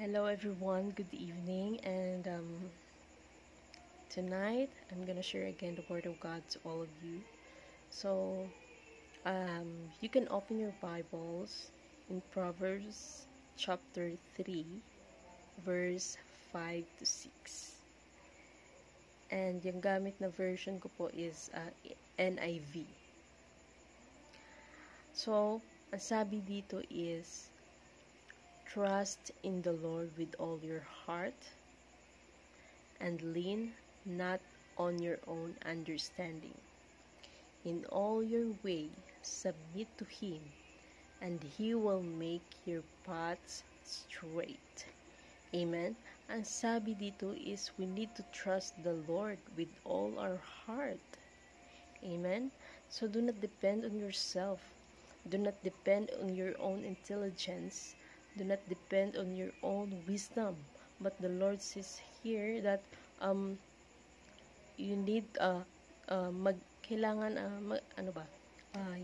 Hello, everyone. Good evening. And um, tonight, I'm gonna share again the Word of God to all of you. So, um, you can open your Bibles in Proverbs chapter 3, verse 5 to 6. And yung gamit na version ko po is uh, NIV. So, ang sabi dito is, Trust in the Lord with all your heart and lean not on your own understanding. In all your way, submit to Him, and He will make your paths straight. Amen. Ang sabi dito is we need to trust the Lord with all our heart. Amen. So do not depend on yourself. Do not depend on your own intelligence do not depend on your own wisdom. But the lord says here that um you need uh, uh mag kailangan uh, mag, ano ba? Uh,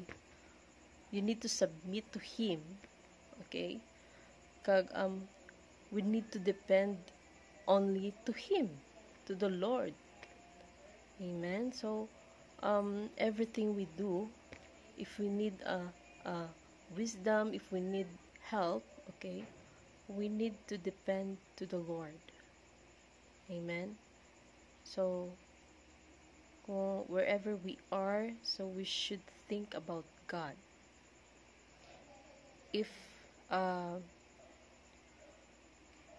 you need to submit to him okay? Kag um we need to depend only to him to the lord. Amen? So um everything we do if we need a uh, uh, wisdom if we need help okay? We need to depend to the Lord. Amen? So wherever we are so we should think about God. If uh,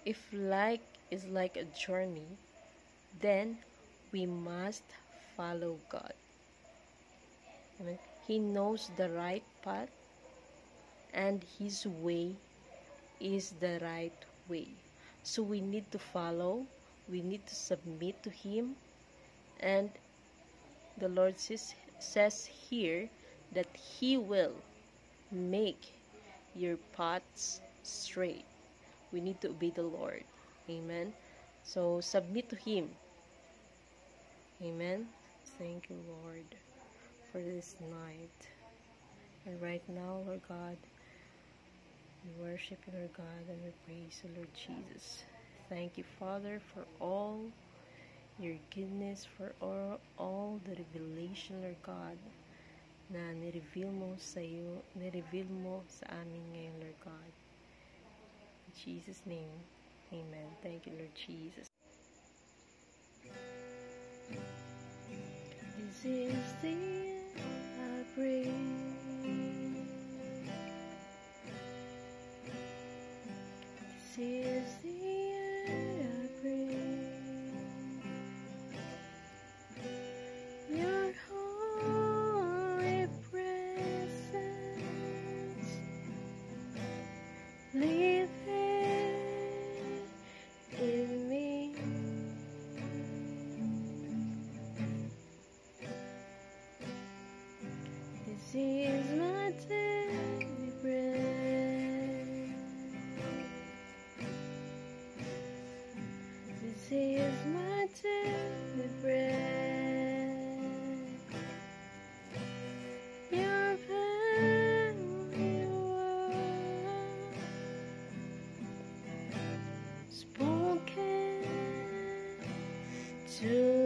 if life is like a journey then we must follow God. Amen. He knows the right path and his way is the right way. So we need to follow, we need to submit to Him, and the Lord says, says here that He will make your paths straight. We need to obey the Lord. Amen. So submit to Him. Amen. Thank you, Lord, for this night. And right now, Lord God, we worship you, Lord God, and we praise you, Lord Jesus. Thank you, Father, for all your goodness, for all, all the revelation, Lord God, na nireveal mo sa iyo, nireveal mo sa amin ngayon, Lord God. In Jesus' name, Amen. Thank you, Lord Jesus. Is soon.